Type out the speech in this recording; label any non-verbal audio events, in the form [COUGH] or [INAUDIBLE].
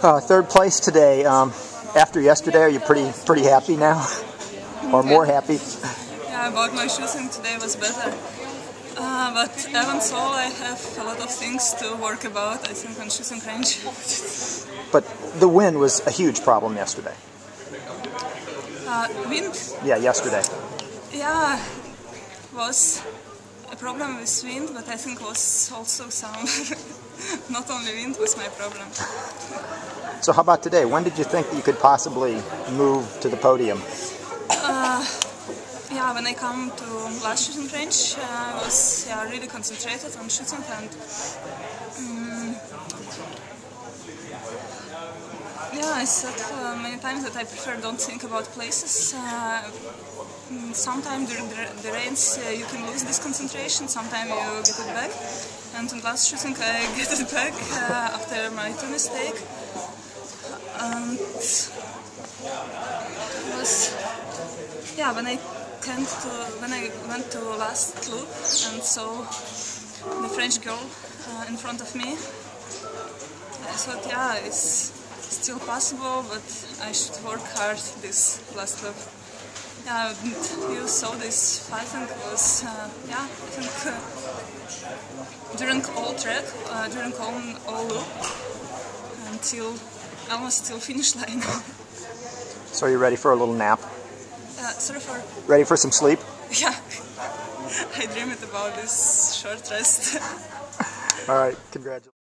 Uh, third place today. Um, after yesterday, are you pretty pretty happy now, [LAUGHS] or more happy? Yeah, about my shooting today was better. Uh, but even so, I have a lot of things to work about. I think on shooting range. [LAUGHS] But the wind was a huge problem yesterday. Uh, wind? Yeah, yesterday. Yeah, was a problem with wind, but I think was also some. [LAUGHS] Not only wind was my problem. So how about today? When did you think that you could possibly move to the podium? Uh, yeah, when I come to last shooting range, uh, I was yeah, really concentrated on shooting and um, yeah, I said times that I prefer don't think about places. Uh, sometimes during the, the rains uh, you can lose this concentration, sometimes you get it back. And in last shooting I [LAUGHS] get it back uh, after my two mistake. And was yeah when I came to when I went to last loop and saw the French girl uh, in front of me, I thought yeah it's still possible, but I should work hard this last loop. Yeah, you saw this fighting was uh, yeah I think uh, during all track uh, during all, all loop until almost till [LAUGHS] finish line. So are you ready for a little nap? Uh, sorry for Ready for some sleep? [LAUGHS] yeah. I dreamed about this short rest. [LAUGHS] All right, congratulations.